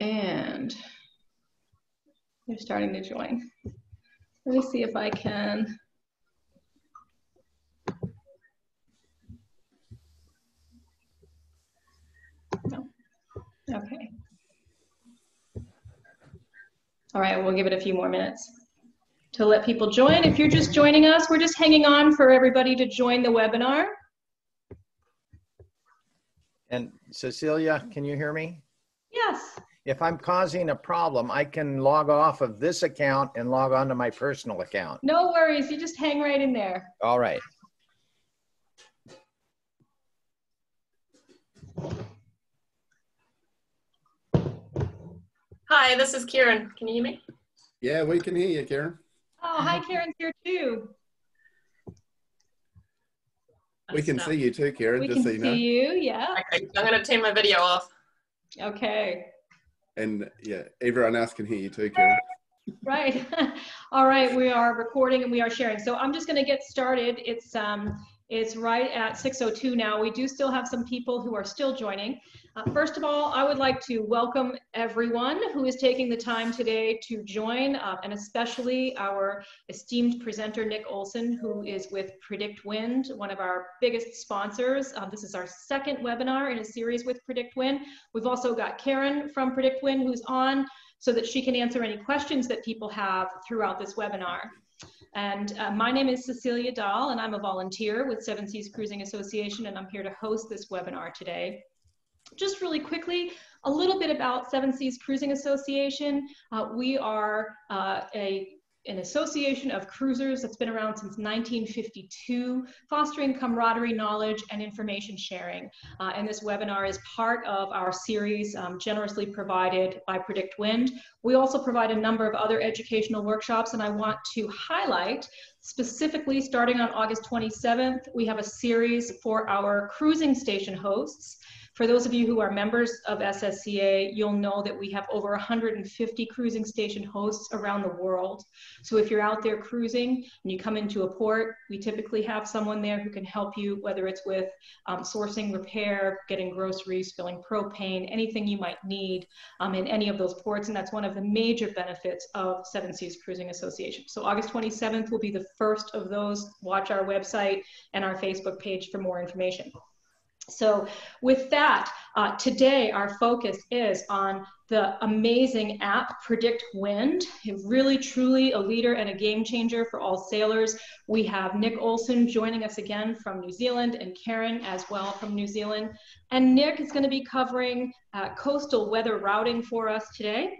And they're starting to join. Let me see if I can. No. Okay. All right, we'll give it a few more minutes to let people join. If you're just joining us, we're just hanging on for everybody to join the webinar. And Cecilia, can you hear me? Yes. If I'm causing a problem, I can log off of this account and log on to my personal account. No worries. You just hang right in there. All right. Hi, this is Kieran. Can you hear me? Yeah, we can hear you, Karen. Oh, hi, Karen's here too. We can see you too, Karen, We just can so you see know. you, yeah. Okay, I'm gonna turn my video off. Okay, And yeah, everyone else can hear you too, Karen. right. All right, we are recording and we are sharing. So I'm just gonna get started. It's, um, it's right at 6:02 now. We do still have some people who are still joining. Uh, First of all, I would like to welcome everyone who is taking the time today to join, uh, and especially our esteemed presenter, Nick Olson, who is with Predict Wind, one of our biggest sponsors. Uh, This is our second webinar in a series with Predict Wind. We've also got Karen from Predict Wind who's on so that she can answer any questions that people have throughout this webinar. And uh, my name is Cecilia Dahl, and I'm a volunteer with Seven Seas Cruising Association, and I'm here to host this webinar today. Just really quickly, a little bit about Seven Seas Cruising Association. Uh, we are uh, a an association of cruisers that's been around since 1952, fostering camaraderie, knowledge, and information sharing. Uh, and this webinar is part of our series um, generously provided by Predict Wind. We also provide a number of other educational workshops, and I want to highlight specifically starting on August 27th, we have a series for our cruising station hosts. For those of you who are members of SSCA, you'll know that we have over 150 cruising station hosts around the world. So if you're out there cruising and you come into a port, we typically have someone there who can help you, whether it's with um, sourcing, repair, getting groceries, filling propane, anything you might need um, in any of those ports. And that's one of the major benefits of Seven Seas Cruising Association. So August 27th will be the first of those. Watch our website and our Facebook page for more information. So with that, uh, today our focus is on the amazing app Predict Wind. Really, truly a leader and a game changer for all sailors. We have Nick Olson joining us again from New Zealand and Karen as well from New Zealand. And Nick is going to be covering uh, coastal weather routing for us today.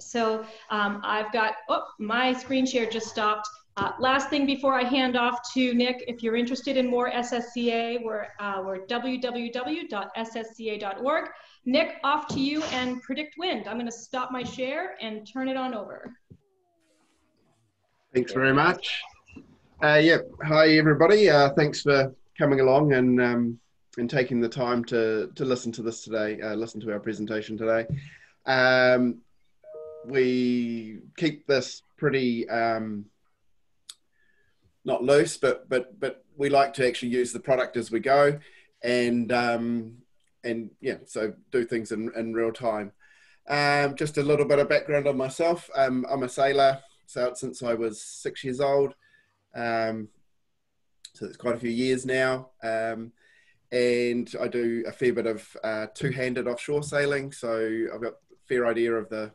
So um, I've got, oh, my screen share just stopped. Uh, last thing before I hand off to Nick, if you're interested in more SSCA, we're, uh, we're www.ssca.org. Nick, off to you and predict wind. I'm going to stop my share and turn it on over. Thanks very much. Uh, yeah, hi everybody. Uh, thanks for coming along and um, and taking the time to to listen to this today. Uh, listen to our presentation today. Um, we keep this pretty um, not loose, but but but we like to actually use the product as we go, and um, and yeah, so do things in, in real time. Um, just a little bit of background on myself. Um, I'm a sailor, sailed since I was six years old. Um, so it's quite a few years now. Um, and I do a fair bit of uh, two-handed offshore sailing. So I've got a fair idea of the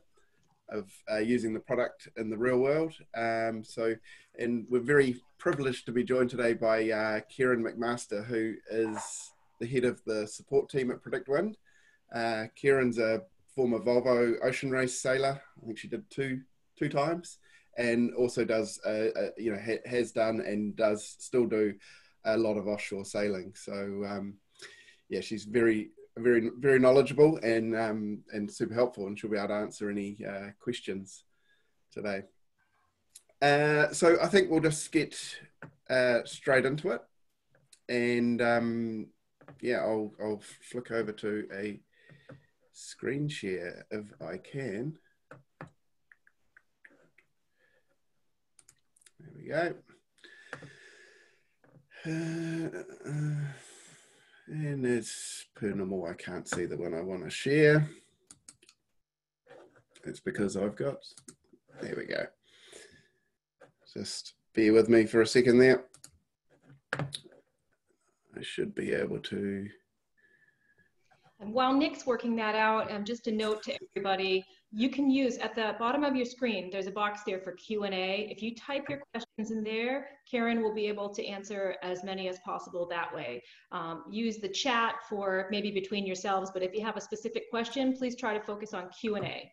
of uh, using the product in the real world. Um, so, and we're very privileged to be joined today by uh, Kieran McMaster, who is the head of the support team at Predict Wind. Uh, Kieran's a former Volvo ocean race sailor. I think she did two two times, and also does uh, uh, you know ha- has done and does still do a lot of offshore sailing. So um, yeah, she's very very very knowledgeable and um, and super helpful, and she'll be able to answer any uh, questions today. Uh, so I think we'll just get uh, straight into it, and um, yeah, I'll I'll flick over to a screen share if I can. There we go. Uh, uh, And as per normal, I can't see the one I want to share. It's because I've got, there we go. Just bear with me for a second there. I should be able to, And while Nick's working that out, um, just a note to everybody, you can use at the bottom of your screen, there's a box there for Q&A. If you type your questions in there, Karen will be able to answer as many as possible that way. Um, use the chat for maybe between yourselves, but if you have a specific question, please try to focus on Q&A.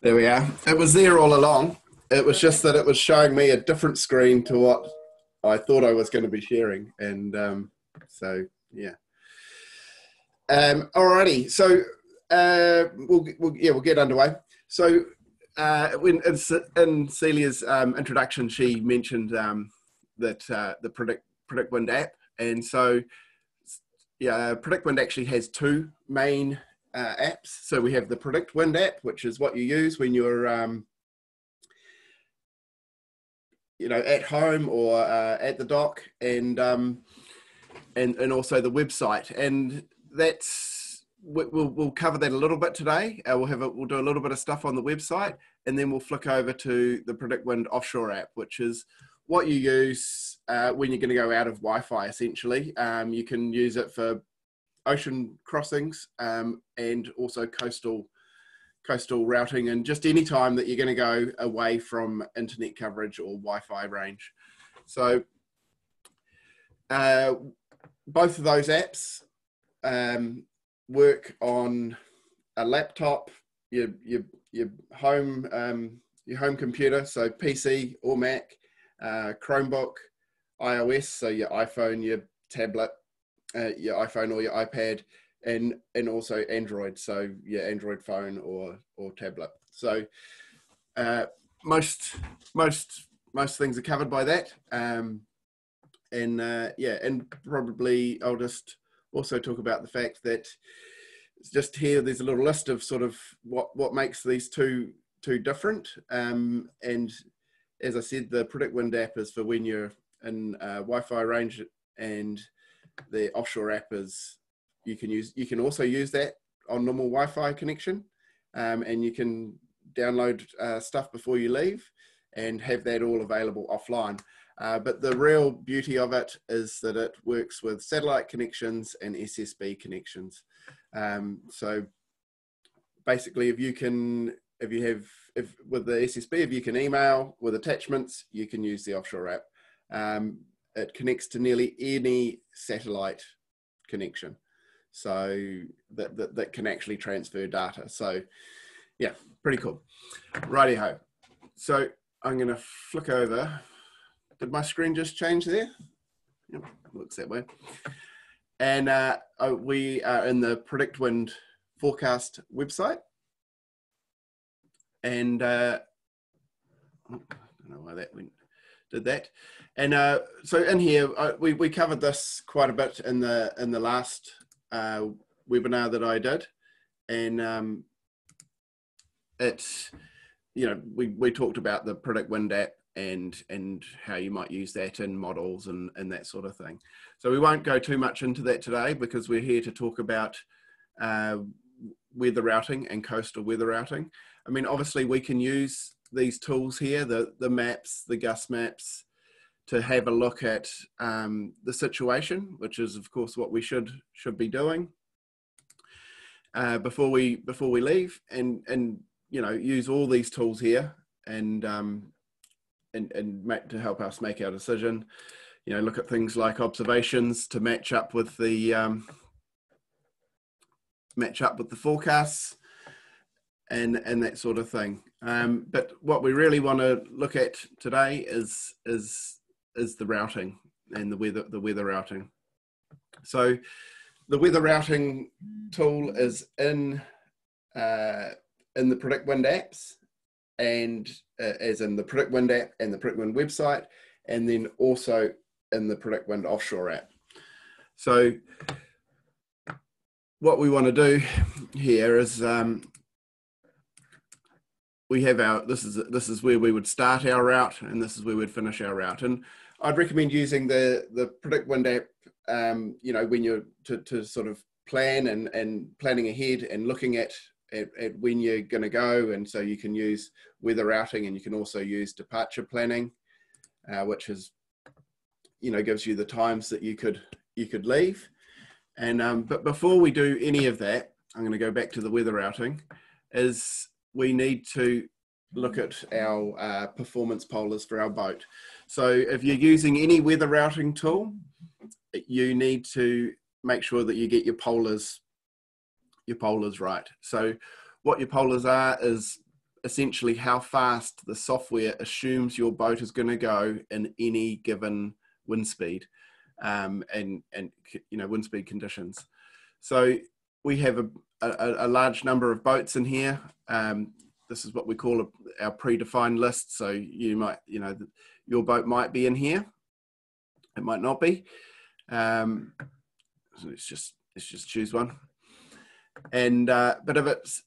there we are. It was there all along. It was just that it was showing me a different screen to what I thought I was going to be sharing. And um, so, yeah. Um, alrighty, so uh, we'll, we'll yeah we'll get underway. So uh, when in, Celia's um, introduction, she mentioned um, that uh, the Predict Predict Wind app, and so yeah, Predict Wind actually has two main uh, apps. So we have the Predict Wind app, which is what you use when you're um, you know at home or uh, at the dock, and um, and and also the website, and that's we- we'll we'll cover that a little bit today. Uh, we'll have a, we'll do a little bit of stuff on the website, and then we'll flick over to the Predict Wind offshore app, which is what you use uh, when you're going to go out of Wi-Fi. Essentially, um, you can use it for ocean crossings um, and also coastal coastal routing, and just any time that you're going to go away from internet coverage or Wi-Fi range. So, uh, both of those apps um, work on a laptop, your your your home um, your home computer, so PC or Mac, uh, Chromebook, iOS, so your iPhone, your tablet, uh, your iPhone or your iPad, and and also Android, so your Android phone or or tablet. So uh, most most most things are covered by that. Um, and uh, yeah, and probably I'll just also talk about the fact that just here there's a little list of sort of what what makes these two two different. Um, and as I said, the Predict Wind app is for when you're in uh, Wi-Fi range, and the offshore app is you can use. You can also use that on normal Wi-Fi connection, um, and you can download uh, stuff before you leave and have that all available offline. Uh, but the real beauty of it is that it works with satellite connections and SSB connections. Um, so basically, if you can, if you have, if with the SSB, if you can email with attachments, you can use the offshore app. Um, it connects to nearly any satellite connection, so that, that that can actually transfer data. So yeah, pretty cool. Righty ho. So I'm going to flick over. Did my screen just change there? Yep, looks that way. And uh, uh, we are in the Predict Wind forecast website. And uh, oh, I don't know why that went, did that. And uh, so in here, uh, we, we covered this quite a bit in the in the last uh, webinar that I did. And um, it's, you know, we, we talked about the Predict Wind app and and how you might use that in models and, and that sort of thing. So we won't go too much into that today because we're here to talk about uh, weather routing and coastal weather routing. I mean, obviously we can use these tools here, the, the maps, the GUS maps, to have a look at um, the situation, which is of course what we should should be doing uh, before we before we leave, and and you know use all these tools here and um, and and make, to help us make our decision. You know, look at things like observations to match up with the um, match up with the forecasts and and that sort of thing. Um, but what we really want to look at today is is is the routing and the weather the weather routing. So the weather routing tool is in uh, in the Predict Wind apps and uh, as in the Predict Wind app and the Predict Wind website, and then also in the Predict Wind offshore app. So what we want to do here is um, we have our this is this is where we would start our route and this is where we'd finish our route and I'd recommend using the the Predict Wind app. Um, you know, when you're to, to sort of plan and and planning ahead and looking at at, at when you're going to go, and so you can use weather routing, and you can also use departure planning, uh, which is you know gives you the times that you could you could leave. And um, but before we do any of that, I'm going to go back to the weather routing. Is we need to look at our uh, performance polars for our boat. So if you're using any weather routing tool, you need to make sure that you get your polars your polars right. So what your polars are is essentially how fast the software assumes your boat is going to go in any given wind speed um, and and you know wind speed conditions. So we have a, a, a large number of boats in here. Um, this is what we call a, our predefined list. So you might you know your boat might be in here. It might not be. Um, so let's just let's just choose one. And uh, but if it's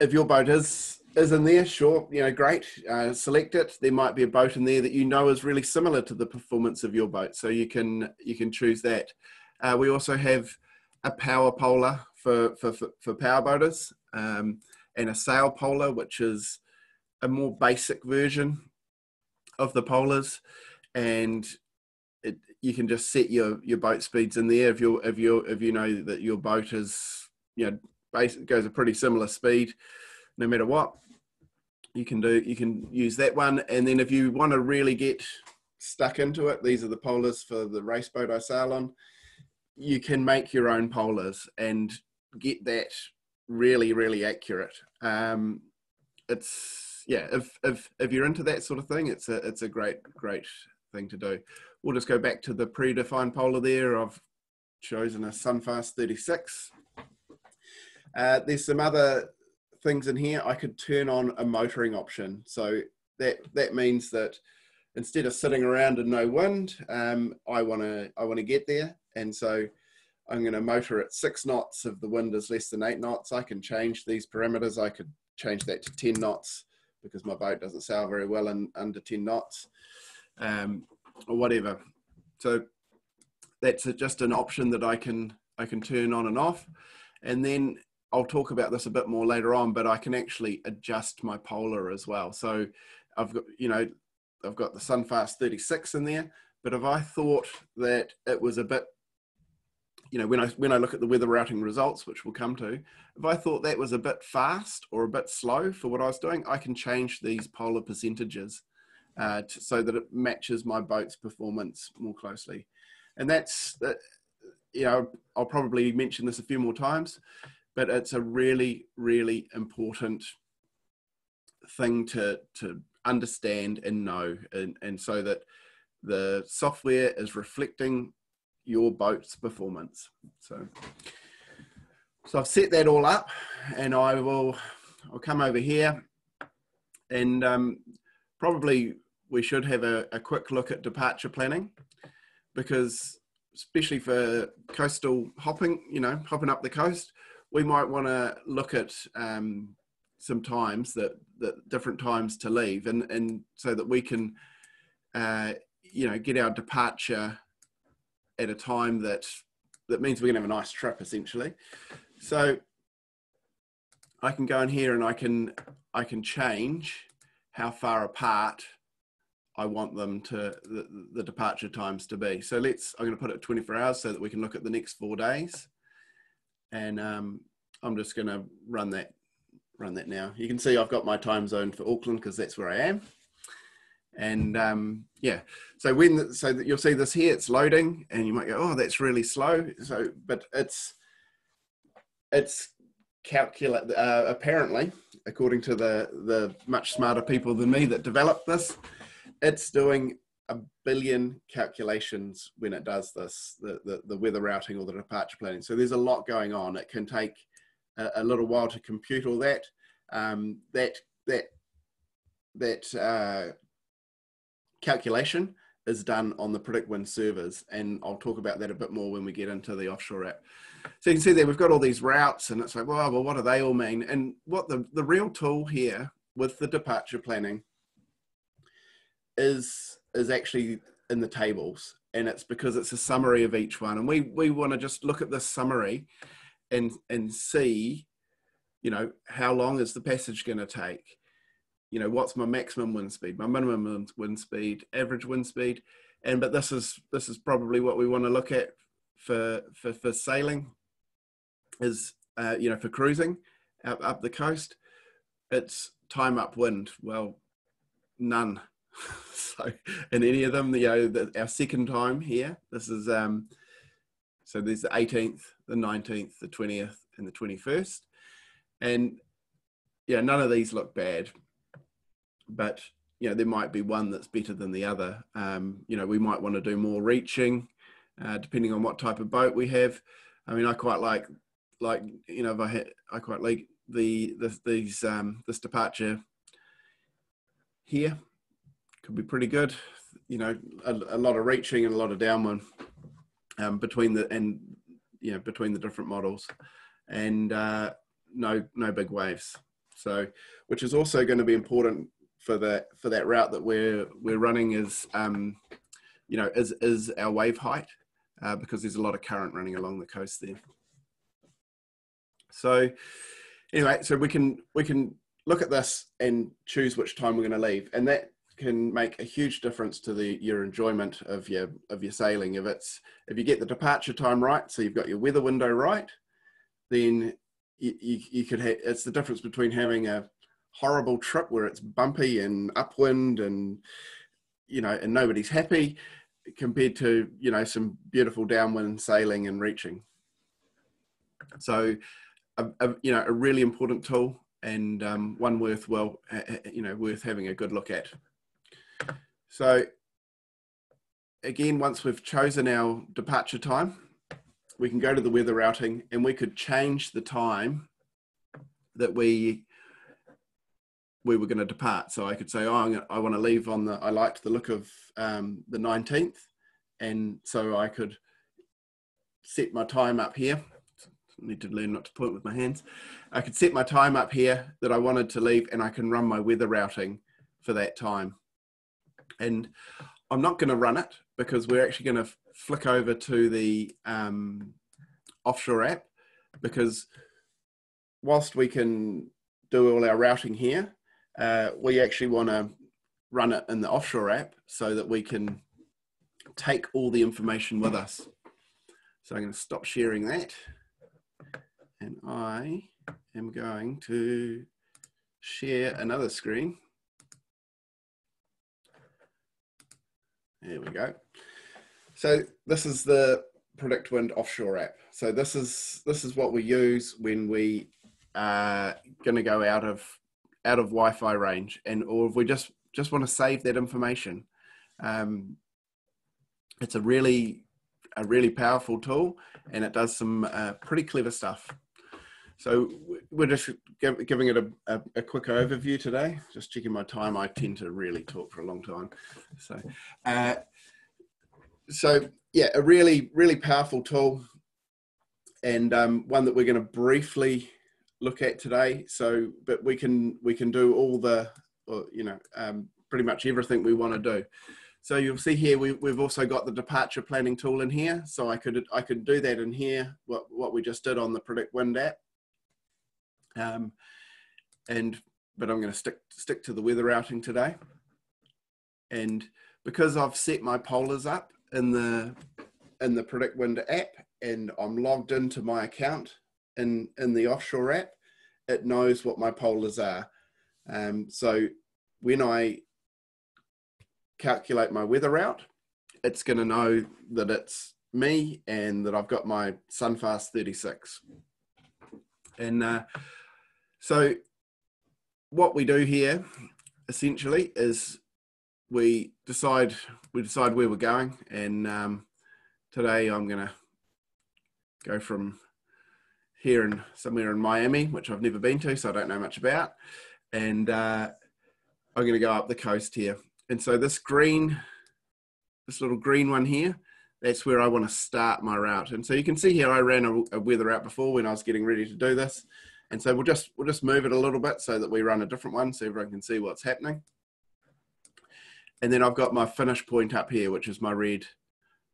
if your boat is is in there, sure, you know, great. Uh, select it. There might be a boat in there that you know is really similar to the performance of your boat, so you can you can choose that. Uh, we also have a power polar for for, for, for power boaters, um, and a sail polar, which is a more basic version of the polars, and it, you can just set your your boat speeds in there if you if you if you know that your boat is you know base goes a pretty similar speed no matter what. You can do you can use that one. And then if you want to really get stuck into it these are the polars for the race boat i sail on you can make your own polars and get that really really accurate. Um it's yeah if if if you're into that sort of thing it's a it's a great great thing to do. We'll just go back to the predefined polar there i've chosen a sunfast 36 uh, there's some other things in here, I could turn on a motoring option. So that that means that instead of sitting around in no wind, um, I want to I want to get there, and so I'm going to motor at six knots if the wind is less than eight knots. I can change these parameters. I could change that to ten knots because my boat doesn't sail very well in under ten knots, um, or whatever. So that's a, just an option that I can I can turn on and off, and then I'll talk about this a bit more later on, but I can actually adjust my polar as well. So I've got, you know, I've got the Sunfast 36 in there, but if I thought that it was a bit, you know, when I when I look at the weather routing results, which we'll come to, if I thought that was a bit fast or a bit slow for what I was doing, I can change these polar percentages uh, to, so that it matches my boat's performance more closely. And that's, that, you know, I'll probably mention this a few more times but it's a really, really important thing to to understand and know, and, and so that the software is reflecting your boat's performance. So, so I've set that all up, and I will I'll come over here, and um, probably we should have a, a quick look at departure planning, because especially for coastal hopping, you know, hopping up the coast, we might want to look at um, some times that, that different times to leave and, and so that we can uh, you know get our departure at a time that that means we're going to have a nice trip essentially so I can go in here and I can I can change how far apart I want them to the, the departure times to be. So let's I'm going to put it 24 hours so that we can look at the next four days and um, I'm just going to run that run that now. You can see I've got my time zone for Auckland because that's where I am. And um, yeah, so when so that you'll see this here, it's loading, and you might go, "Oh, that's really slow." So, but it's it's calculate uh, apparently, according to the the much smarter people than me that developed this, it's doing a billion calculations when it does this, the, the, the weather routing or the departure planning. So there's a lot going on. It can take a, a little while to compute all that. Um, that that that uh, calculation is done on the PredictWind servers, and I'll talk about that a bit more when we get into the offshore app. So you can see there we've got all these routes, and it's like, well, well, what do they all mean? And what the the real tool here with the departure planning is is actually in the tables, and it's because it's a summary of each one, and we we want to just look at this summary, and and see, you know, how long is the passage going to take? You know, what's my maximum wind speed, my minimum wind- speed, average wind speed, and but this is this is probably what we want to look at for for for sailing, is uh, you know for cruising up up the coast, it's time upwind. Well, none. so in any of them, you know, the, our second time here, this is um, so there's the 18th, the 19th, the 20th, and the 21st, and yeah, none of these look bad, but you know there might be one that's better than the other. Um, you know, we might want to do more reaching, uh, depending on what type of boat we have. I mean, I quite like like you know, if I had, I quite like the, the these um, this departure here could be pretty good. You know, a, a lot of reaching and a lot of downwind um, between the and you know between the different models, and uh, no no big waves. So, which is also going to be important for that for that route that we're we're running is um, you know is is our wave height uh, because there's a lot of current running along the coast there. So anyway, so we can we can look at this and choose which time we're going to leave, and that can make a huge difference to the your enjoyment of your of your sailing. If it's if you get the departure time right, so you've got your weather window right, then you, you, you could have it's the difference between having a horrible trip where it's bumpy and upwind and you know and nobody's happy compared to you know some beautiful downwind sailing and reaching. So a, a, you know a really important tool and um, one worth well you know worth having a good look at. So again once we've chosen our departure time we can go to the weather routing and we could change the time that we we were going to depart. So I could say, oh, gonna, i want to leave on the, I liked the look of um, the 19th. And so I could set my time up here. I need to learn not to point with my hands. I could set my time up here that I wanted to leave and I can run my weather routing for that time. And I'm not going to run it because we're actually going to flick over to the um, offshore app because whilst we can do all our routing here, uh, we actually want to run it in the offshore app so that we can take all the information with us. So I'm going to stop sharing that. And I am going to share another screen. There we go. So this is the Predict Wind offshore app. So this is this is what we use when we are going to go out of out of Wi-Fi range, and or if we just just want to save that information, um, it's a really a really powerful tool, and it does some uh, pretty clever stuff. So we're just give, giving it a, a, a, quick overview today. Just checking my time. I tend to really talk for a long time, so uh, so yeah, a really really powerful tool, and um, one that we're going to briefly look at today. So, but we can we can do all the, or, you know, um, pretty much everything we want to do. So you'll see here we, we've also got the departure planning tool in here. So I could I could do that in here. What what we just did on the Predict Wind app. Um, and but I'm going to stick stick to the weather routing today. And because I've set my polars up in the in the Predict Wind app and I'm logged into my account in in the offshore app, it knows what my polars are. Um, so when I calculate my weather route, it's going to know that it's me and that I've got my Sunfast 36. And uh, so what we do here essentially is we decide we decide where we're going and um, today I'm going to go from here in somewhere in Miami, which I've never been to, so I don't know much about. And uh, I'm going to go up the coast here. And so this green, this little green one here, that's where I want to start my route. And so you can see here, I ran a, a weather route before when I was getting ready to do this. And so we'll just, we'll just move it a little bit so that we run a different one so everyone can see what's happening. and then I've got my finish point up here, which is my red,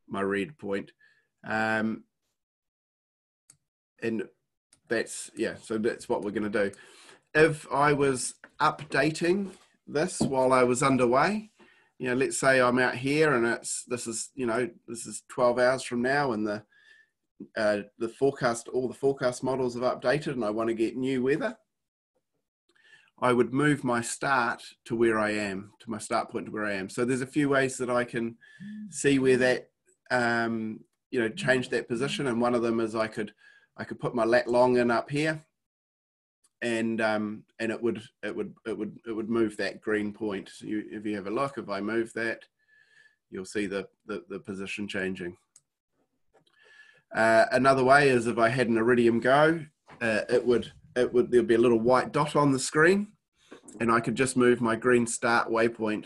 my red point. Um, and that's, yeah, so that's what we're going to do. If I was updating this while I was underway, you know, let's say I'm out here and it's, this is, you know, this is 12 hours from now and the, uh, the forecast, all the forecast models have updated and I want to get new weather, I would move my start to where I am, to my start point to where I am. So there's a few ways that I can see where that, um, you know, change that position. And one of them is I could, I could put my lat long in up here, and um, and it would, it would, it would, it would move that green point. So you, if you have a look, if I move that, you'll see the the, the position changing. Uh, another way is if I had an iridium go, uh, it would it would there'd be a little white dot on the screen, and I could just move my green start waypoint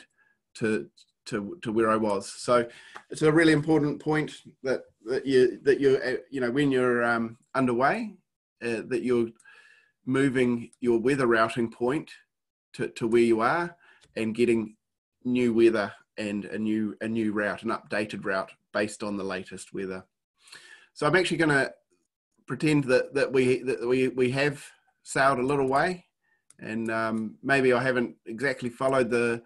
to to to where I was. So it's a really important point that that you that you uh, you know when you're um, underway uh, that you're moving your weather routing point to, to where you are and getting new weather and a new a new route an updated route based on the latest weather so i'm actually going to pretend that that we that we we have sailed a little way, and um, maybe I haven't exactly followed the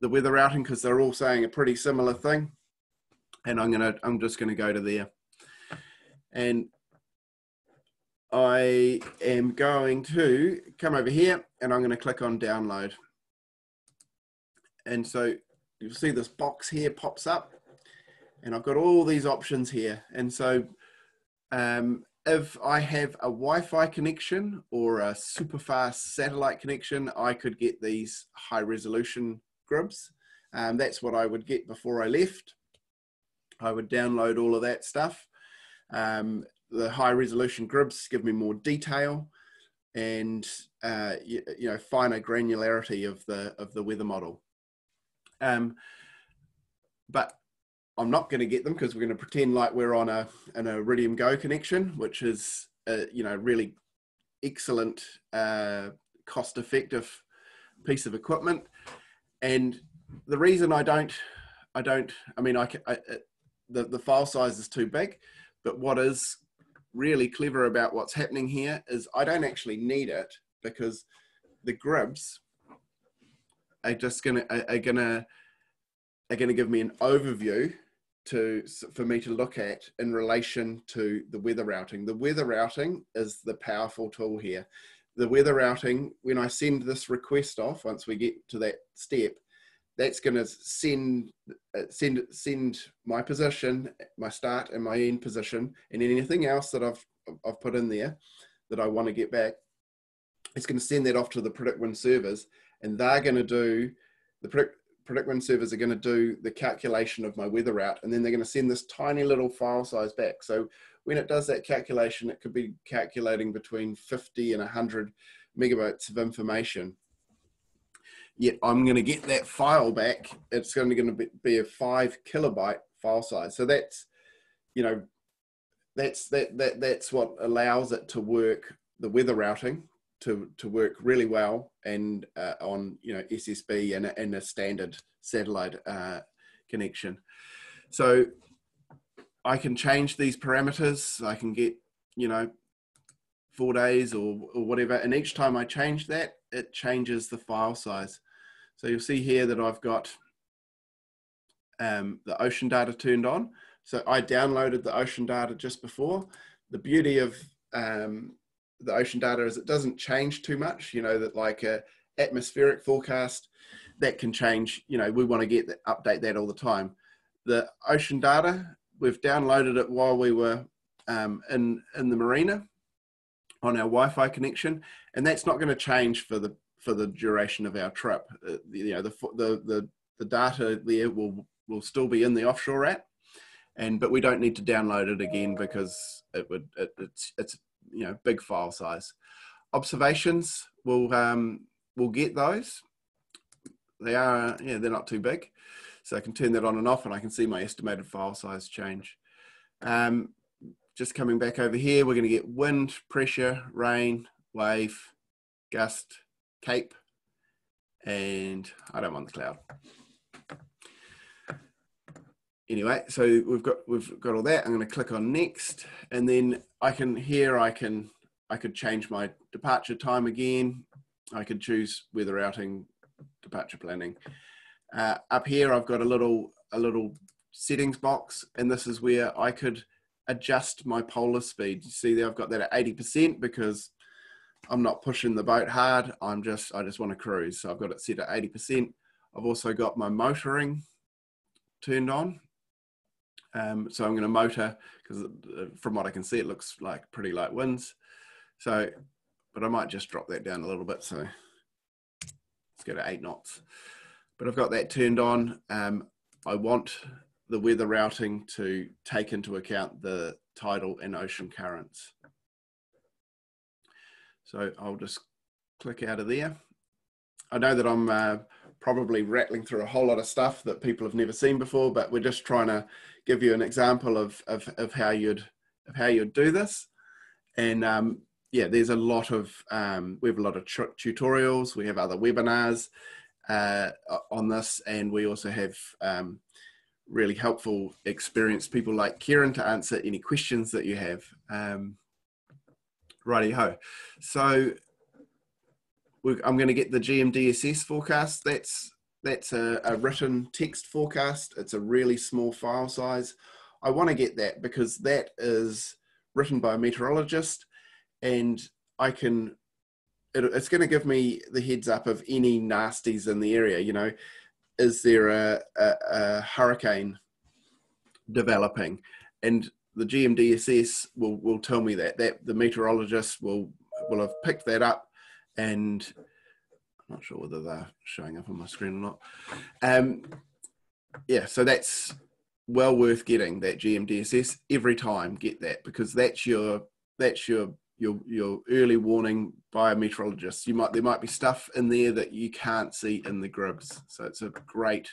the weather routing because they're all saying a pretty similar thing. And I'm gonna I'm just gonna go to there, and I am going to come over here and I'm going to click on download. And so you'll see this box here pops up and I've got all these options here. And so um, if I have a Wi-Fi connection or a super fast satellite connection, I could get these high resolution GRIBs. Um, that's what I would get before I left. I would download all of that stuff. Um, the high resolution grids give me more detail and uh, you, you, know finer granularity of the of the weather model. Um, but I'm not going to get them because we're going to pretend like we're on a an Iridium Go connection, which is a, you know really excellent, uh, cost effective piece of equipment. And the reason I don't, I don't, I mean, I, I the the file size is too big, but what is really clever about what's happening here is I don't actually need it because the GRIBs are just gonna are gonna are gonna give me an overview to for me to look at in relation to the weather routing. The weather routing is the powerful tool here. The weather routing, when I send this request off, once we get to that step, that's going to send uh, send send my position, my start and my end position, and anything else that I've I've put in there that I want to get back. It's going to send that off to the PredictWind servers, and they're going to do the predict PredictWind servers are going to do the calculation of my weather route, and then they're going to send this tiny little file size back. So when it does that calculation, it could be calculating between 50 and 100 megabytes of information. Yet I'm going to get that file back. It's going to be a five kilobyte file size. So that's, you know, that's that that that's what allows it to work the weather routing to to work really well and uh, on you know SSB and, and a standard satellite uh, connection. So I can change these parameters. I can get you know four days or, or whatever, and each time I change that, it changes the file size. So you'll see here that I've got um, the ocean data turned on. So I downloaded the ocean data just before. The beauty of um, the ocean data is it doesn't change too much. You know that like a atmospheric forecast that can change. You know we want to get that, update that all the time. The ocean data we've downloaded it while we were um, in in the marina on our Wi-Fi connection, and that's not going to change for the for the duration of our trip. Uh, you know the the the the data there will will still be in the offshore app, and but we don't need to download it again because it would it, it's it's you know big file size. Observations will um, will get those. They are yeah they're not too big, so I can turn that on and off, and I can see my estimated file size change. Um, just coming back over here, we're going to get wind, pressure, rain, wave, gust, cape, and I don't want the cloud. anyway, so we've got we've got all that. I'm going to click on next, and then I can here I can I could change my departure time again. I could choose weather routing, departure planning. Uh, up here, I've got a little a little settings box, and this is where I could adjust my polar speed. You see there, I've got that at 80% because I'm not pushing the boat hard. I'm just I just want to cruise, so I've got it set at 80%. I've also got my motoring turned on. Um, so I'm going to motor because uh, from what I can see, it looks like pretty light winds. So, but I might just drop that down a little bit. So let's go to eight knots. But I've got that turned on. Um, I want the weather routing to take into account the tidal and ocean currents. So I'll just click out of there. I know that I'm uh, probably rattling through a whole lot of stuff that people have never seen before, but we're just trying to give you an example of, of, of how you'd of how you'd do this. And um, yeah, there's a lot of um, we have a lot of tutorials. We have other webinars uh, on this, and we also have um, really helpful, experienced people like Kieran to answer any questions that you have. Righty ho. So I'm going to get the GMDSS forecast. That's that's a, a, written text forecast. It's a really small file size. I want to get that because that is written by a meteorologist, and I can. It, it's going to give me the heads up of any nasties in the area. You know, is there a, a, a hurricane developing, and the GMDSS will will tell me that. That the meteorologist will will have picked that up and I'm not sure whether they're showing up on my screen or not. Um, yeah, so that's well worth getting that GMDSS every time. Get that because that's your that's your your your early warning by a meteorologist. You might there might be stuff in there that you can't see in the GRIBs, so it's a great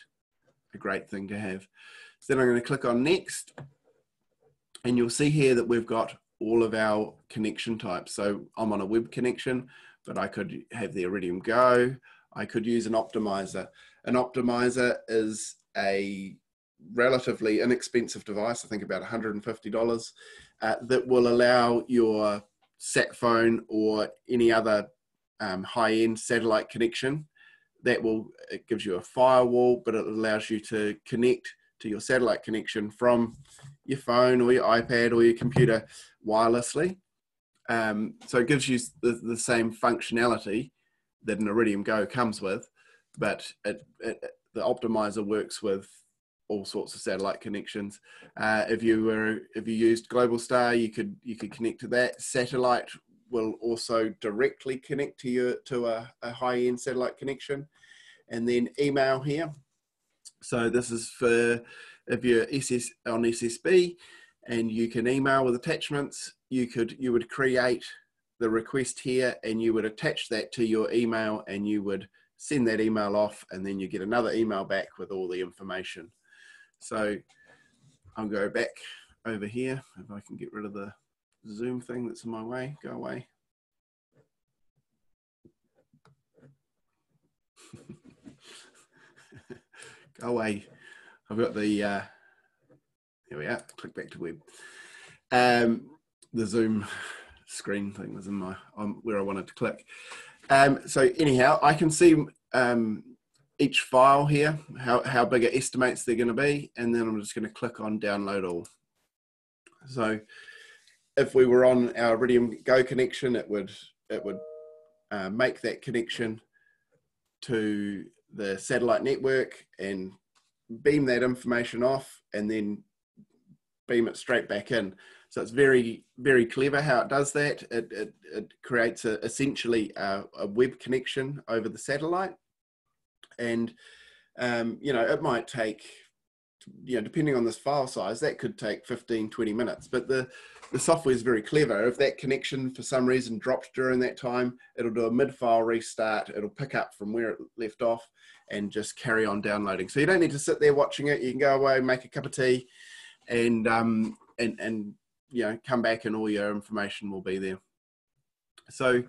a great thing to have. So then I'm going to click on next, and you'll see here that we've got all of our connection types. So I'm on a web connection but I could have the Iridium Go. I could use an optimizer. An optimizer is a relatively inexpensive device, I think about $150, uh, that will allow your sat phone or any other um, high-end satellite connection. That will, it gives you a firewall, but it allows you to connect to your satellite connection from your phone or your iPad or your computer wirelessly. Um, so it gives you the, the same functionality that an Iridium Go comes with, but it, it, the optimizer works with all sorts of satellite connections. Uh, if you were if you used Globalstar, you could you could connect to that. Satellite will also directly connect to your to a, a high end satellite connection, and then email here. So this is for if you're SS on SSB, and you can email with attachments you could you would create the request here and you would attach that to your email and you would send that email off and then you get another email back with all the information. So i'll go back over here. If i can get rid of the zoom thing that's in my way go away. Go away i've got the uh here we are click back to web um the Zoom screen thing was in my um, where I wanted to click. Um, so anyhow, I can see um, each file here, how, how big it estimates they're going to be, and then I'm just going to click on download all. So if we were on our Iridium Go connection, it would it would uh, make that connection to the satellite network and beam that information off, and then beam it straight back in. So it's very, very clever how it does that. It, it, it creates a, essentially a, a, web connection over the satellite. And, um, you know, it might take, you know, depending on this file size, that could take 15, 20 minutes. But the, the software is very clever. If that connection for some reason dropped during that time, it'll do a mid-file restart. It'll pick up from where it left off and just carry on downloading. So you don't need to sit there watching it. You can go away, make a cup of tea, and um, and and you know, come back and all your information will be there. So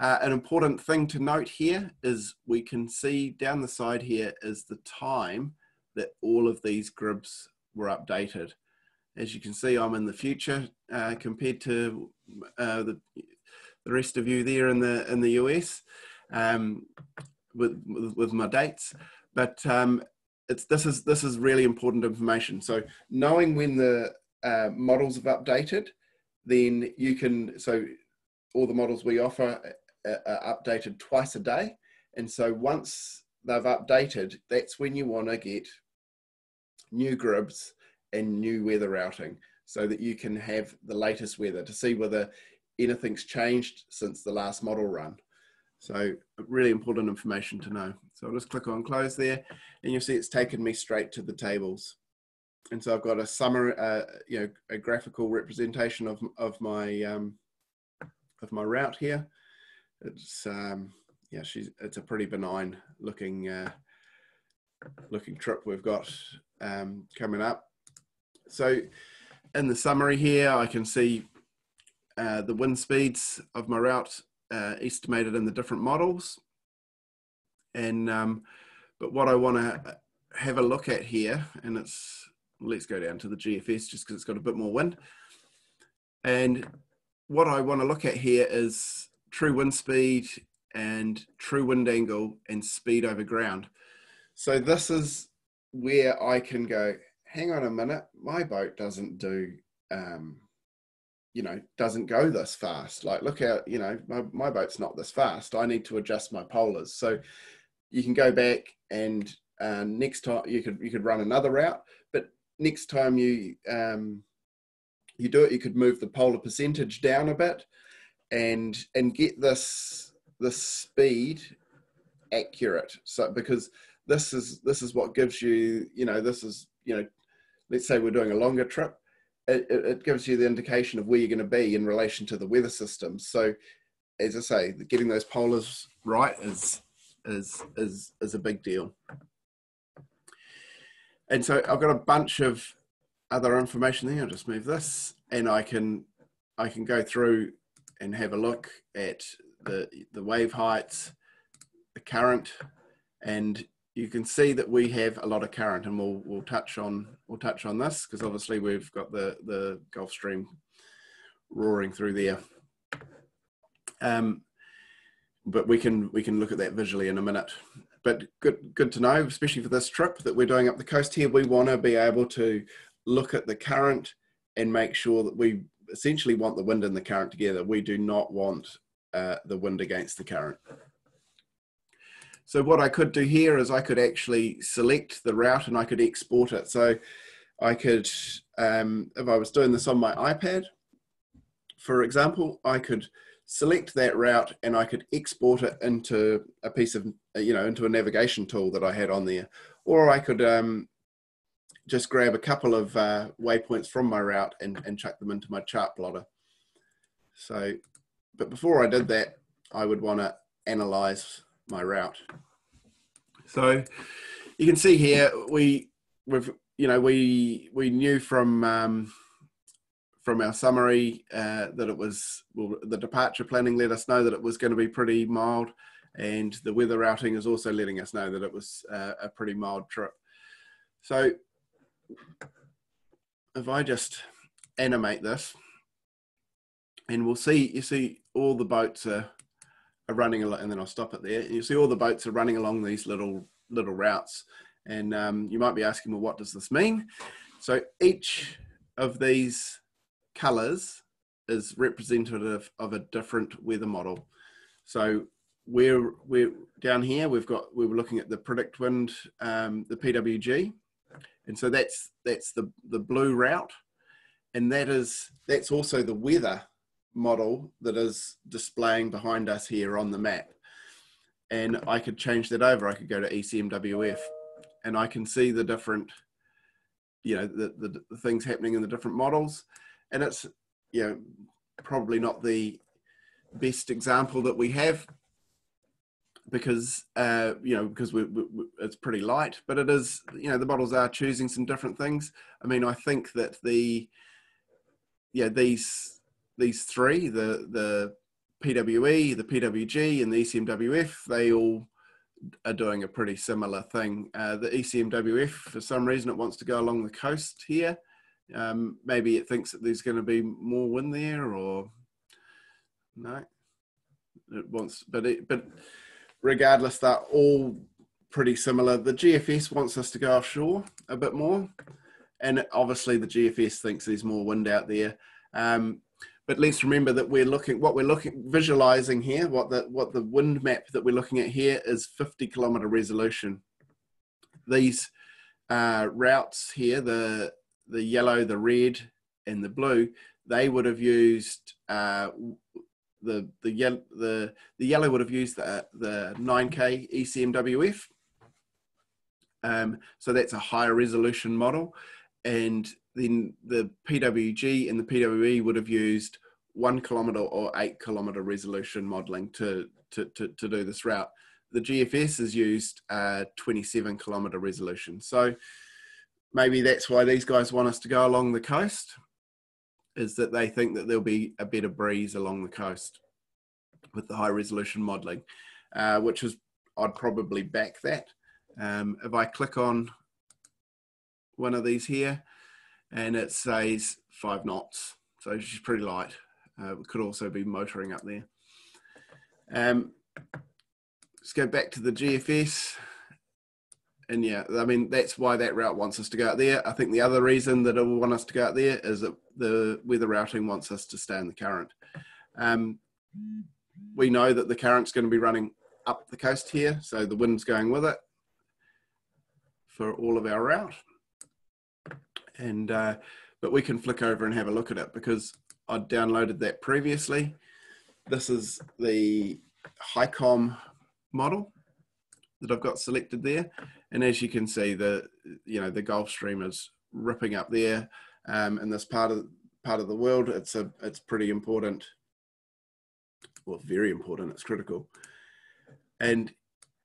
uh, an important thing to note here is we can see down the side here is the time that all of these GRIBs were updated. As you can see, I'm in the future uh, compared to uh, the, the rest of you there in the in the US um, with, with, my dates. But um, it's this is this is really important information. So knowing when the uh, models have updated, then you can so all the models we offer are, are updated twice a day, and so once they've updated, that's when you want to get new grids and new weather routing so that you can have the latest weather to see whether anything's changed since the last model run. So really important information to know. So I'll just click on close there and you'll see it's taken me straight to the tables. And so I've got a summary, uh, you know, a graphical representation of, of my, um, of my route here. It's, um, yeah, she's, it's a pretty benign looking, uh, looking trip we've got um, coming up. So in the summary here, I can see uh, the wind speeds of my route uh, estimated in the different models. And, um, but what I want to have a look at here, and it's, let's go down to the GFS just because it's got a bit more wind. And what I want to look at here is true wind speed and true wind angle and speed over ground. So this is where I can go, hang on a minute, my boat doesn't do um, you know doesn't go this fast. Like look at you know my, my boat's not this fast. I need to adjust my polars. So you can go back and uh, next time you could you could run another route but next time you um, you do it you could move the polar percentage down a bit and and get this this speed accurate. So because this is this is what gives you you know this is you know let's say we're doing a longer trip it, it gives you the indication of where you're going to be in relation to the weather system. So, as I say, getting those polars right is is is is a big deal. And so I've got a bunch of other information there. I'll just move this, and I can I can go through and have a look at the the wave heights, the current, and you can see that we have a lot of current and we'll, we'll touch on we'll touch on this because obviously we've got the the Gulf Stream roaring through there. Um, but we can we can look at that visually in a minute. But good good to know, especially for this trip that we're doing up the coast here. We want to be able to look at the current and make sure that we essentially want the wind and the current together. We do not want uh, the wind against the current. So what I could do here is I could actually select the route and I could export it. So I could, um, if I was doing this on my iPad, for example, I could select that route and I could export it into a piece of, you know, into a navigation tool that I had on there. Or I could um, just grab a couple of uh, waypoints from my route and, and chuck them into my chart plotter. So, but before I did that, I would want to analyze my route. So you can see here we we've you know we we knew from um, from our summary uh, that it was well, the departure planning let us know that it was going to be pretty mild, and the weather routing is also letting us know that it was uh, a pretty mild trip. So if I just animate this, and we'll see you see all the boats are are running along, and then I'll stop it there. You see all the boats are running along these little little routes, and um, you might be asking, well, what does this mean? So each of these colours is representative of a different weather model. So we're we're down here. We've got we were looking at the predict wind, um, the PWG, and so that's that's the the blue route, and that is that's also the weather model that is displaying behind us here on the map. And I could change that over. I could go to ECMWF and I can see the different, you know, the, the, the things happening in the different models. And it's, you know, probably not the best example that we have because uh, you know because we, we, it's pretty light but it is you know the models are choosing some different things i mean i think that the yeah these these three, the the PWE, the PWG, and the ECMWF, they all are doing a pretty similar thing. Uh, the ECMWF, for some reason, it wants to go along the coast here. Um, maybe it thinks that there's going to be more wind there, or no, it wants. But it, but regardless, they're all pretty similar. The GFS wants us to go offshore a bit more, and obviously the GFS thinks there's more wind out there. Um, but let's remember that we're looking what we're looking visualizing here what the what the wind map that we're looking at here is 50 kilometer resolution. These uh, routes here the the yellow the red and the blue they would have used uh, the the yellow the the yellow would have used the the 9k ECMWF um, so that's a higher resolution model and then the PWG and the PWE would have used one kilometer or eight kilometer resolution modeling to, to, to, to do this route. The GFS has used uh, 27 kilometer resolution. So maybe that's why these guys want us to go along the coast, is that they think that there'll be a better breeze along the coast with the high resolution modeling, uh, which is, I'd probably back that. Um, if I click on one of these here, and it says five knots. So she's pretty light. Uh, we could also be motoring up there. Um, let's go back to the GFS. And yeah, I mean, that's why that route wants us to go out there. I think the other reason that it will want us to go out there is that the weather routing wants us to stay in the current. Um, we know that the current's going to be running up the coast here, so the wind's going with it for all of our route and uh, but we can flick over and have a look at it because I downloaded that previously. This is the HYCOM model that I've got selected there, and as you can see, the you know the Gulf Stream is ripping up there um, in this part of part of the world. It's a it's pretty important, well, very important. It's critical, and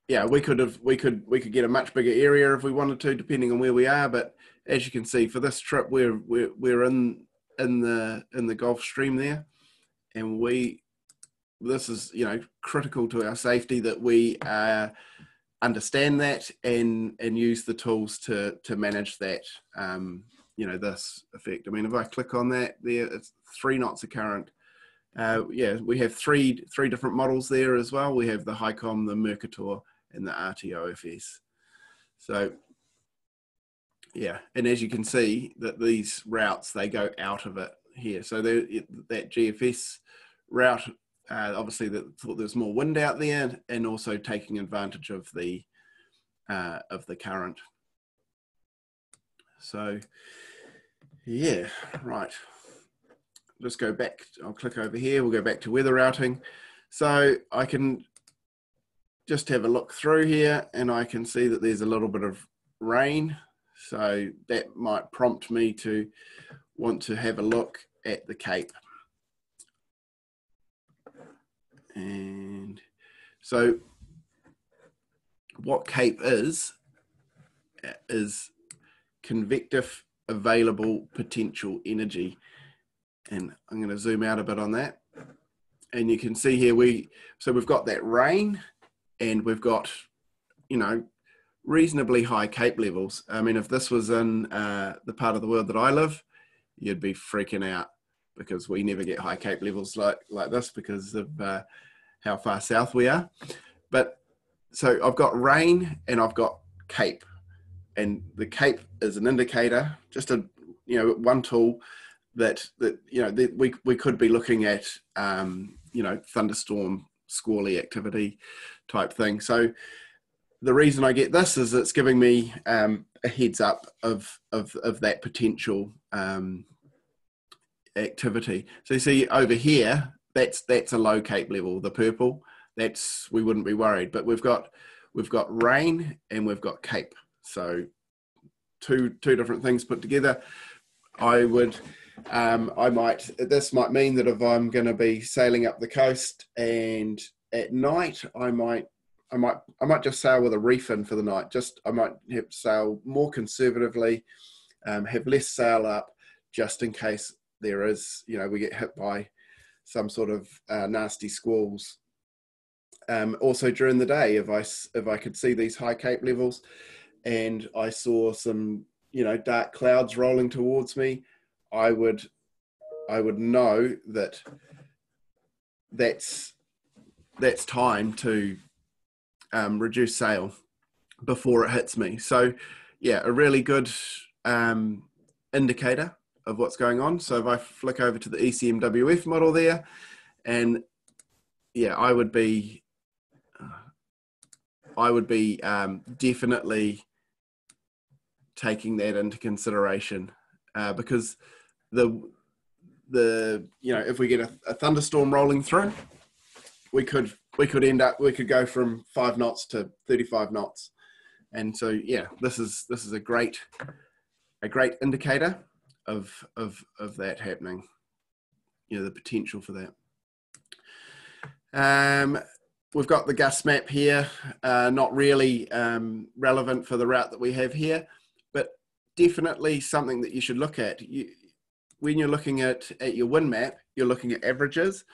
yeah, we could have we could we could get a much bigger area if we wanted to, depending on where we are. But as you can see, for this trip, we're we're we're in in the in the Gulf Stream there, and we this is you know critical to our safety that we uh, understand that and and use the tools to to manage that. Um, you know this effect. I mean, if I click on that there, it's three knots of current. Uh, yeah, we have three three different models there as well. We have the HYCOM, the Mercator, and the RTOFS. So yeah, and as you can see that these routes, they go out of it here. So that GFS route, uh, obviously that thought there's more wind out there and also taking advantage of the, uh, of the current. So yeah, right. Let's go back. I'll click over here. We'll go back to weather routing. So I can just have a look through here and I can see that there's a little bit of rain. So that might prompt me to want to have a look at the Cape. And so what CAPE is, is convective available potential energy. And I'm going to zoom out a bit on that. And you can see here, we so we've got that rain and we've got, you know, reasonably high cape levels. I mean, if this was in uh, the part of the world that I live, you'd be freaking out because we never get high cape levels like like this because of uh, how far south we are. But so I've got rain and I've got cape, and the cape is an indicator, just a you know one tool that that you know that we we could be looking at um, you know thunderstorm squally activity type thing. So the reason I get this is it's giving me um, a heads up of of of that potential um, activity. So you see over here, that's that's a low cape level. The purple, that's we wouldn't be worried. But we've got we've got rain and we've got cape. So two two different things put together. I would um, I might, this might mean that if I'm going to be sailing up the coast and at night, I might, I might, I might just sail with a reef in for the night. Just, I might sail more conservatively, um, have less sail up, just in case there is, you know, we get hit by some sort of uh, nasty squalls Um, also during the day, if I if I could see these high cape levels, and I saw some you know dark clouds rolling towards me, I would I would know that that's that's time to um, reduce sail before it hits me. So yeah, a really good um, indicator of what's going on. So if I flick over to the ECMWF model there, and yeah, I would be, I would be um, definitely taking that into consideration uh, because the the you know if we get a, a thunderstorm rolling through, we could we could end up we could go from five knots to 35 knots. And so yeah this is this is a great a great indicator of of of that happening you know the potential for that. Um we've got the gust map here uh, not really um, relevant for the route that we have here but definitely something that you should look at. You, when you're looking at at your wind map you're looking at averages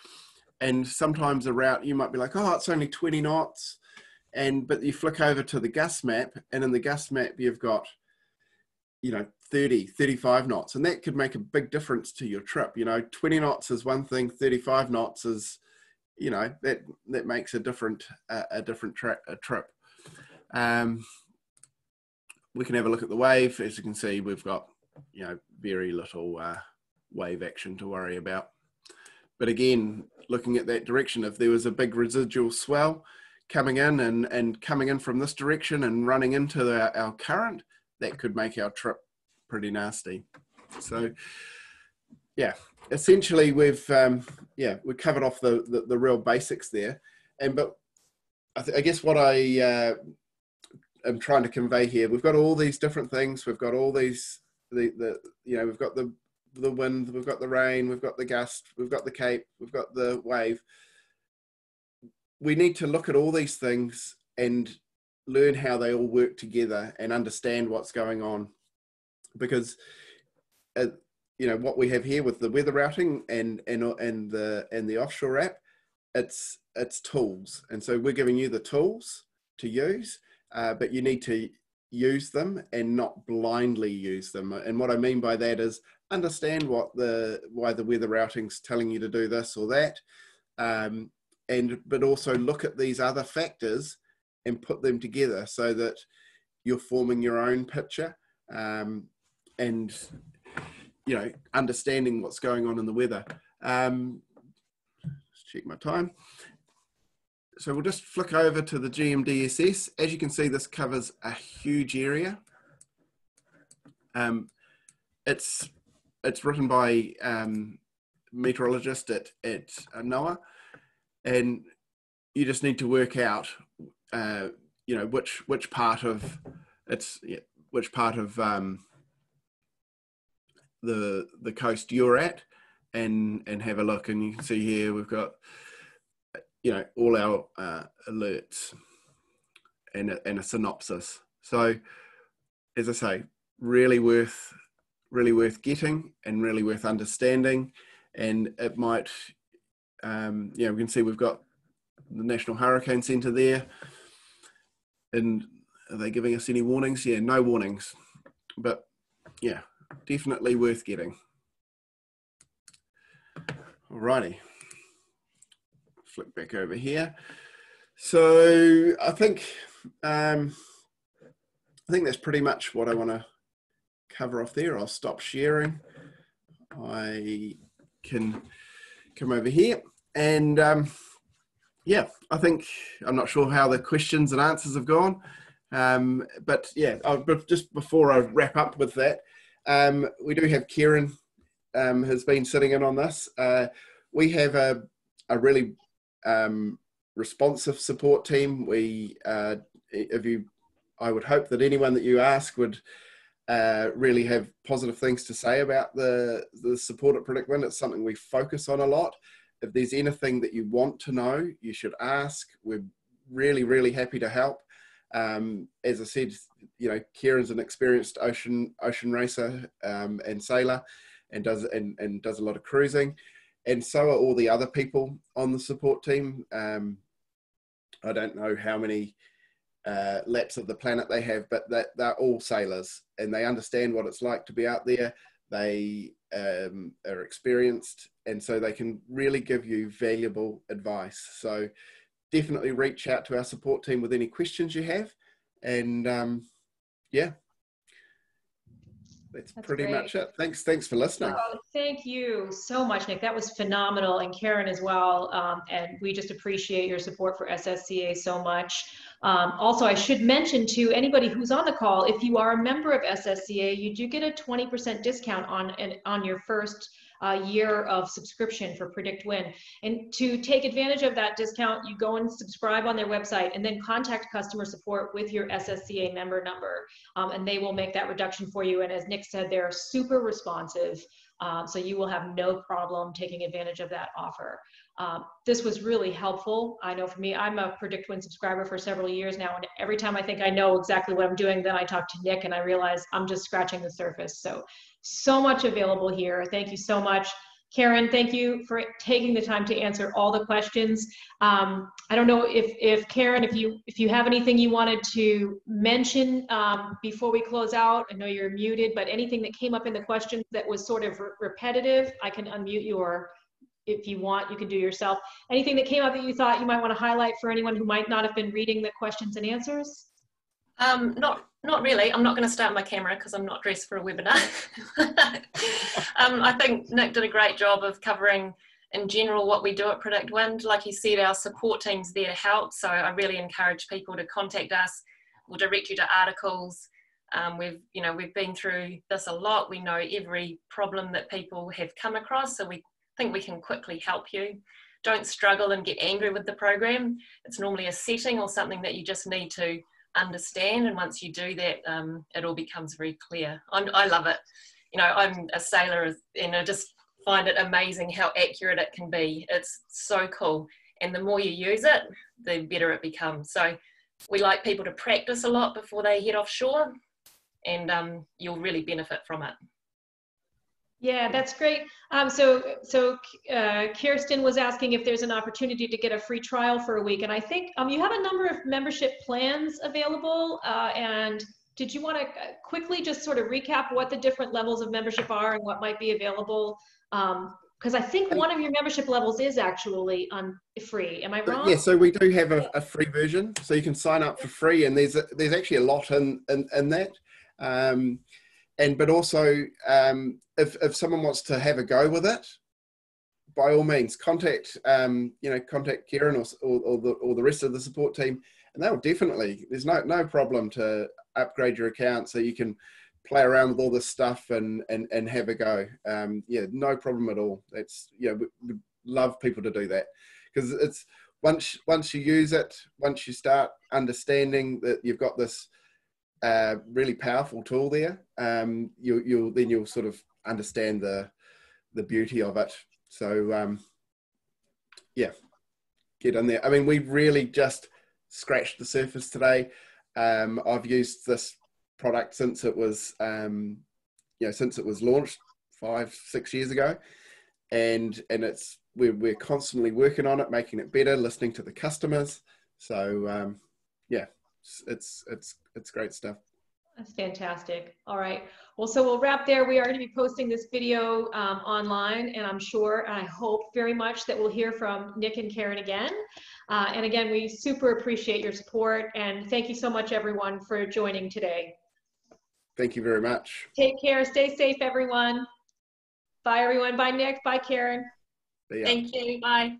and sometimes a route you might be like oh it's only 20 knots and but you flick over to the gust map and in the gust map you've got you know 30 35 knots and that could make a big difference to your trip you know? 20 knots is one thing 35 knots is you know that that makes a different uh, a different a trip. Um we can have a look at the wave. As you can see we've got you know very little uh, wave action to worry about but again, looking at that direction, if there was a big residual swell coming in and, and coming in from this direction and running into our, our current, that could make our trip pretty nasty. So, yeah, essentially we've um, yeah we covered off the, the, the real basics there, and but I, I guess what I uh, am trying to convey here, we've got all these different things. We've got all these the the you know we've got the the wind, we've got the rain, we've got the gust, we've got the cape, we've got the wave. We need to look at all these things and learn how they all work together and understand what's going on. Because, uh, you know, what we have here with the weather routing and and and the and the offshore app, it's it's tools, and so we're giving you the tools to use, uh, but you need to use them and not blindly use them. And what I mean by that is understand what the why the weather routing's telling you to do this or that, um, and but also look at these other factors and put them together so that you're forming your own picture um, and you know understanding what's going on in the weather. Um, let's check my time. So we'll just flick over to the GMDSS. As you can see, this covers a huge area. Um, it's it's written by um, meteorologist at at NOAA, and you just need to work out, uh, you know, which which part of it's which part of um, the the coast you're at, and and have a look. And you can see here we've got, you know, all our uh, alerts and a, and a synopsis. So, as I say, really worth really worth getting and really worth understanding. And it might, um, yeah, we can see we've got the National Hurricane Centre there. And are they giving us any warnings? Yeah, no warnings. But yeah, definitely worth getting. Alrighty. Flip back over here. So I think um, I think that's pretty much what I want to cover off there. I'll stop sharing. I can come over here and um, yeah, I think I'm not sure how the questions and answers have gone, um, but yeah, I'll, just before I wrap up with that, um, we do have Kieran um, has been sitting in on this. Uh, we have a, a really um, responsive support team. We, uh, if you, I would hope that anyone that you ask would uh, really have positive things to say about the the support at Predict Wind. It's something we focus on a lot. If there's anything that you want to know, you should ask. We're really, really happy to help. Um, as I said, you know, Kieran's an experienced ocean ocean racer um, and sailor, and does and, and does a lot of cruising, and so are all the other people on the support team. Um, I don't know how many uh, laps of the planet they have, but that they're all sailors and they understand what it's like to be out there. They um, are experienced, and so they can really give you valuable advice. So definitely reach out to our support team with any questions you have, and um, yeah, that's, That's pretty great. much it. Thanks, thanks for listening. Oh, thank you so much, Nick. That was phenomenal, and Karen as well. Um, and we just appreciate your support for SSCA so much. Um, also, I should mention to anybody who's on the call, if you are a member of SSCA, you do get a 20% discount on on your first uh, year of subscription for PredictWind. And to take advantage of that discount, you go and subscribe on their website and then contact customer support with your SSCA member number, um, and they will make that reduction for you. And as Nick said, they're super responsive. Um, so you will have no problem taking advantage of that offer. Um, this was really helpful. I know for me, I'm a PredictWind subscriber for several years now, and every time I think I know exactly what I'm doing, then I talk to Nick and I realize I'm just scratching the surface. So, so much available here. Thank you so much. Karen, thank you for taking the time to answer all the questions. Um, I don't know if, if Karen, if you if you have anything you wanted to mention um, before we close out. I know you're muted, but anything that came up in the questions that was sort of re- repetitive, I can unmute you, or if you want, you can do yourself. Anything that came up that you thought you might want to highlight for anyone who might not have been reading the questions and answers? Um, not not really. I'm not going to start my camera because I'm not dressed for a webinar. um, I think Nick did a great job of covering in general what we do at Predict Wind. Like he said, our support team's there to help. So I really encourage people to contact us. We'll direct you to articles. Um, we've you know we've been through this a lot. We know every problem that people have come across, so we think we can quickly help you. Don't struggle and get angry with the program. It's normally a setting or something that you just need to understand. And once you do that, um, it all becomes very clear. I'm, I love it. You know, I'm a sailor and I just find it amazing how accurate it can be. It's so cool. And the more you use it, the better it becomes. So we like people to practice a lot before they head offshore and um, you'll really benefit from it. Yeah, that's great. Um, so, so uh, Kirsten was asking if there's an opportunity to get a free trial for a week, and I think um, you have a number of membership plans available. Uh, and did you want to quickly just sort of recap what the different levels of membership are and what might be available? Because I think one of your membership levels is actually on free. Am I wrong? Yeah, so we do have a, a free version, so you can sign up for free, and there's a, there's actually a lot in in, in that. And but also um, if, if someone wants to have a go with it by all means contact um, you know contact Kieran or, or, or, the, or the rest of the support team and they'll definitely there's no no problem to upgrade your account so you can play around with all this stuff and and, and have a go. Um, yeah no problem at all. It's yeah we, we love people to do that because it's once once you use it once you start understanding that you've got this really powerful tool there. Um, you, you'll then you'll sort of understand the the beauty of it. So um, yeah, get in there. I mean, we've really just scratched the surface today. Um, I've used this product since it was um, you know since it was launched five six years ago, and and it's we're we're constantly working on it, making it better, listening to the customers. So um, yeah, it's it's, it's great stuff. That's fantastic. All right. Well, so we'll wrap there. We are going to be posting this video um, online, and I'm sure, and I hope very much that we'll hear from Nick and Karen again. Uh, and again, we super appreciate your support, and thank you so much, everyone, for joining today. Thank you very much. Take care. Stay safe, everyone. Bye, everyone. Bye, Nick. Bye, Karen. Thank you. Bye.